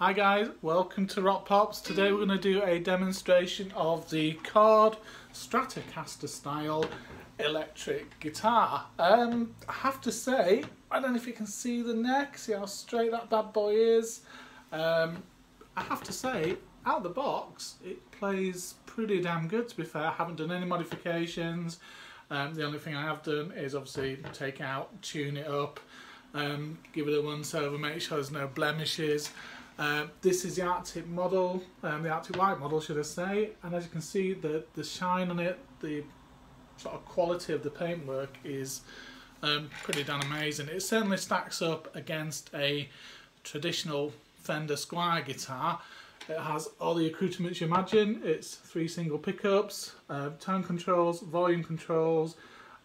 Hi guys, welcome to Rock Pops. Today we're going to do a demonstration of the Chord Stratocaster style electric guitar. Um, I have to say, I don't know if you can see the neck, see how straight that bad boy is. Um, I have to say, out of the box, it plays pretty damn good to be fair. I haven't done any modifications. Um, the only thing I have done is obviously take out, tune it up, um, give it a once over, make sure there's no blemishes. Uh, this is the Arctic model, um, the Arctic White model should I say, and as you can see the, the shine on it, the sort of quality of the paintwork is um, pretty damn amazing. It certainly stacks up against a traditional Fender Squier guitar. It has all the accoutrements you imagine. It's three single pickups, uh, tone controls, volume controls,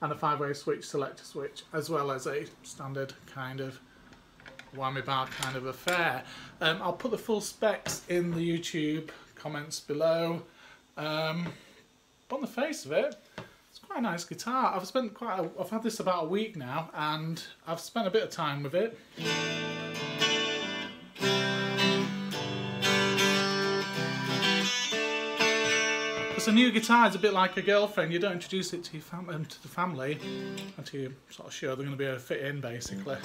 and a five-way switch selector switch, as well as a standard kind of bar kind of affair. Um, I'll put the full specs in the YouTube comments below. Um, on the face of it, it's quite a nice guitar. I've spent quite, a, I've had this about a week now, and I've spent a bit of time with it. Because a new guitar is a bit like a girlfriend. You don't introduce it to your fam um, to the family until you're sort of sure they're going to be able to fit in, basically.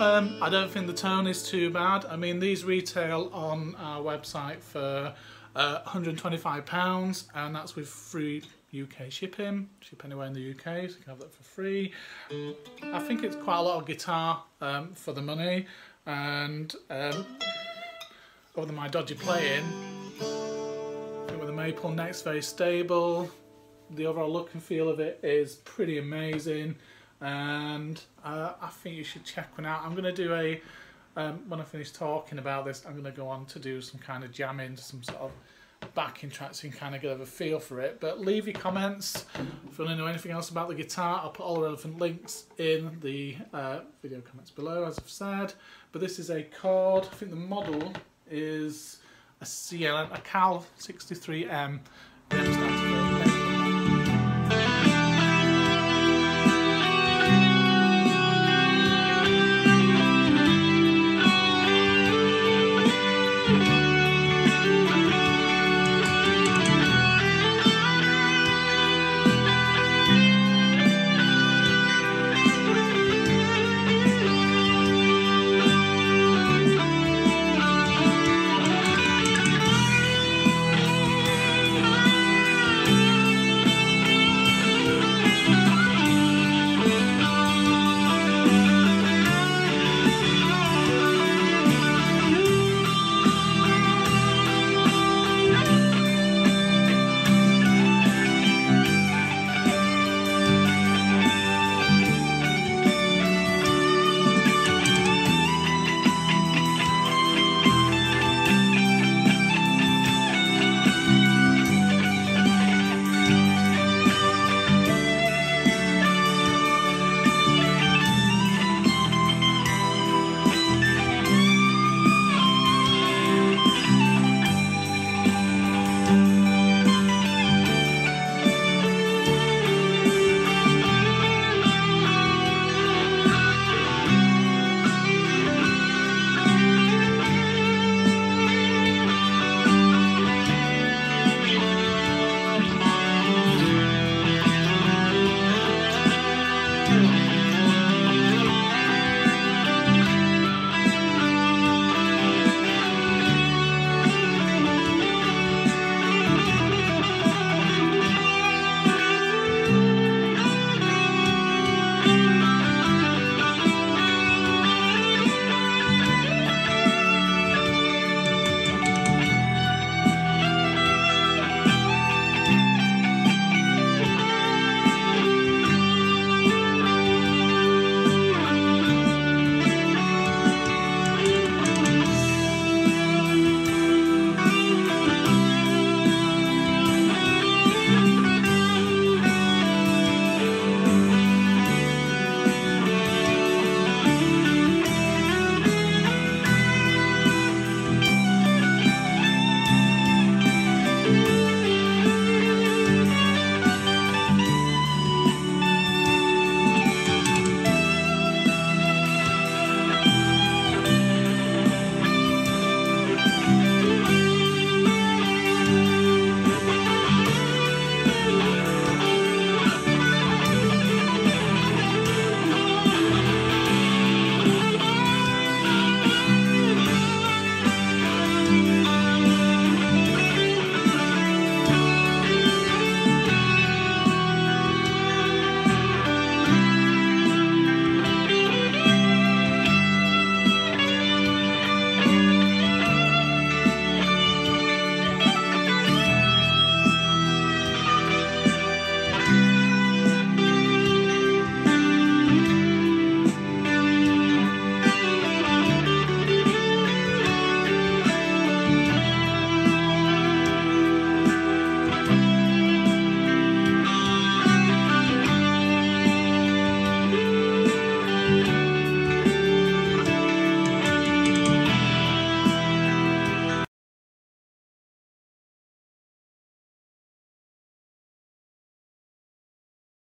Um, I don't think the tone is too bad. I mean, these retail on our website for uh, £125 and that's with free UK shipping. Ship anywhere in the UK, so you can have that for free. I think it's quite a lot of guitar um, for the money and um, other than my dodgy playing, with the maple neck's very stable. The overall look and feel of it is pretty amazing and uh, I think you should check one out. I'm going to do a, um, when I finish talking about this, I'm going to go on to do some kind of jamming, some sort of backing tracks so you can kind of get a feel for it. But leave your comments if you want to know anything else about the guitar. I'll put all the relevant links in the uh, video comments below, as I've said. But this is a Chord, I think the model is a CL, a Cal 63M.